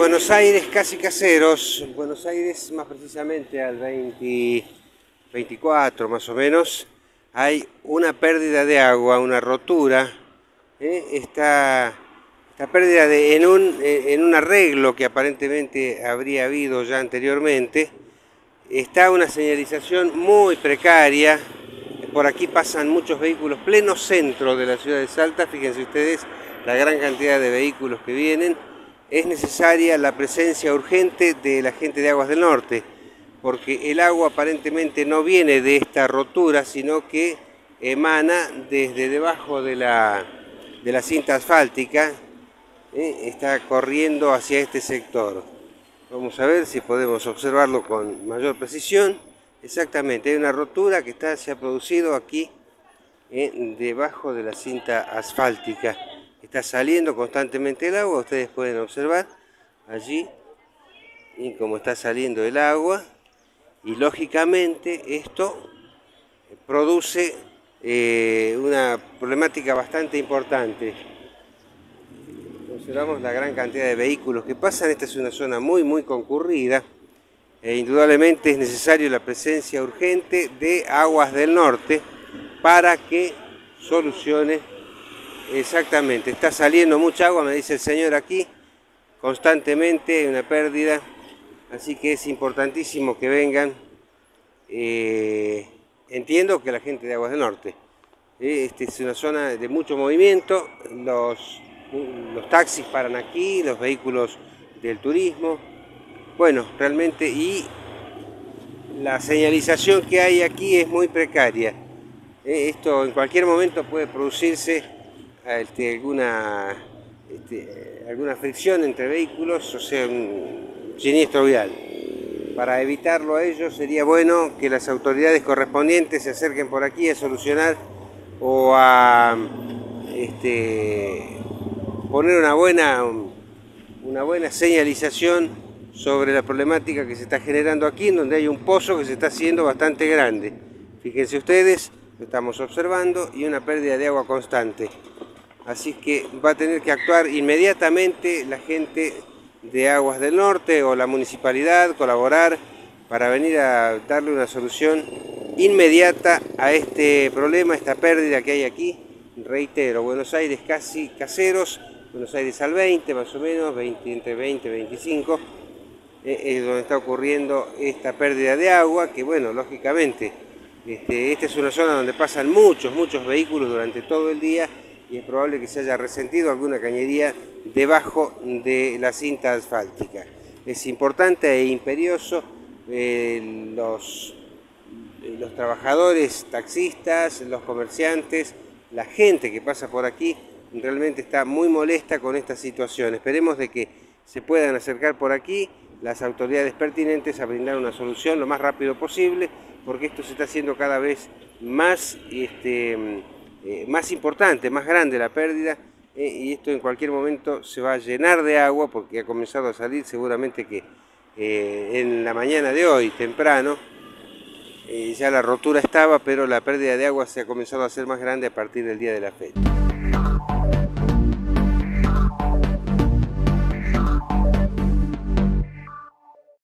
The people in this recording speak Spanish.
Buenos Aires casi caseros, Buenos Aires más precisamente al 20, 24 más o menos, hay una pérdida de agua, una rotura, ¿eh? esta, pérdida de, en, un, en un arreglo que aparentemente habría habido ya anteriormente, está una señalización muy precaria, por aquí pasan muchos vehículos, pleno centro de la ciudad de Salta, fíjense ustedes la gran cantidad de vehículos que vienen, es necesaria la presencia urgente de la gente de Aguas del Norte, porque el agua aparentemente no viene de esta rotura, sino que emana desde debajo de la, de la cinta asfáltica, ¿eh? está corriendo hacia este sector. Vamos a ver si podemos observarlo con mayor precisión. Exactamente, hay una rotura que está, se ha producido aquí ¿eh? debajo de la cinta asfáltica está saliendo constantemente el agua, ustedes pueden observar allí y cómo está saliendo el agua y lógicamente esto produce eh, una problemática bastante importante. Observamos la gran cantidad de vehículos que pasan, esta es una zona muy muy concurrida e indudablemente es necesario la presencia urgente de aguas del norte para que solucione Exactamente, está saliendo mucha agua, me dice el señor aquí, constantemente, una pérdida, así que es importantísimo que vengan. Eh, entiendo que la gente de Aguas del Norte, este es una zona de mucho movimiento, los, los taxis paran aquí, los vehículos del turismo, bueno, realmente, y la señalización que hay aquí es muy precaria. Esto en cualquier momento puede producirse este, alguna, este, alguna fricción entre vehículos, o sea, un siniestro vial. Para evitarlo a ellos sería bueno que las autoridades correspondientes se acerquen por aquí a solucionar o a este, poner una buena, una buena señalización sobre la problemática que se está generando aquí, en donde hay un pozo que se está haciendo bastante grande. Fíjense ustedes, lo estamos observando, y una pérdida de agua constante. Así que va a tener que actuar inmediatamente la gente de Aguas del Norte o la municipalidad, colaborar para venir a darle una solución inmediata a este problema, esta pérdida que hay aquí. Reitero, Buenos Aires casi caseros, Buenos Aires al 20 más o menos, 20, entre 20 y 25, es donde está ocurriendo esta pérdida de agua, que bueno, lógicamente, este, esta es una zona donde pasan muchos, muchos vehículos durante todo el día y es probable que se haya resentido alguna cañería debajo de la cinta asfáltica. Es importante e imperioso eh, los, eh, los trabajadores, taxistas, los comerciantes, la gente que pasa por aquí realmente está muy molesta con esta situación. Esperemos de que se puedan acercar por aquí las autoridades pertinentes a brindar una solución lo más rápido posible, porque esto se está haciendo cada vez más este, eh, más importante, más grande la pérdida eh, y esto en cualquier momento se va a llenar de agua porque ha comenzado a salir seguramente que eh, en la mañana de hoy, temprano, ya la rotura estaba, pero la pérdida de agua se ha comenzado a hacer más grande a partir del día de la fecha.